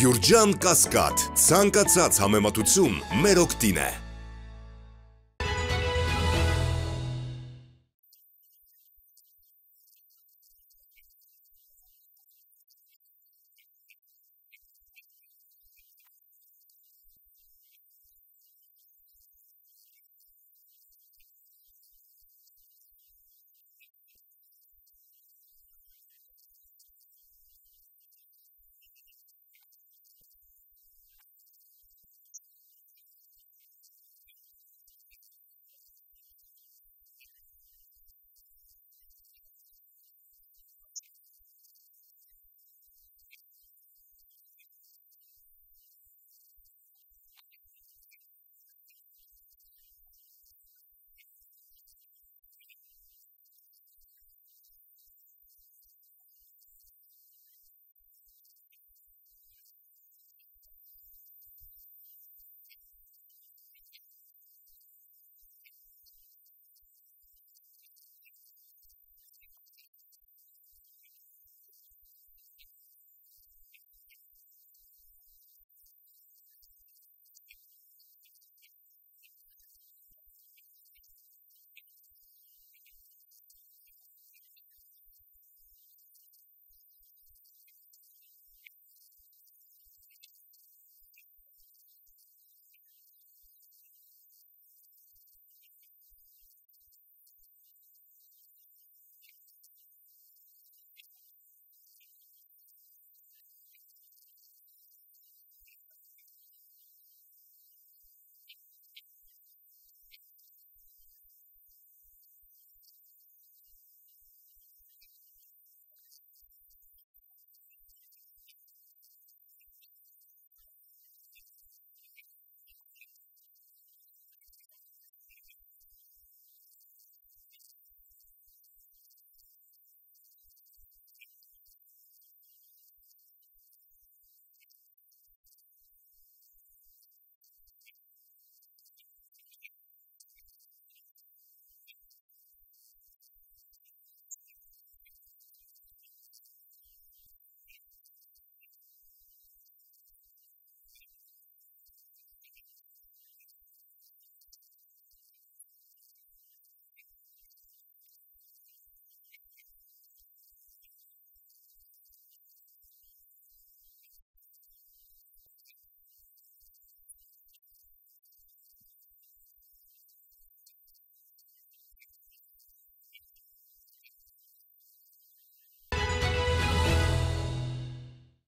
Գյուրջան Կասկադ, ցանկացած համեմատություն մեր օգտին է։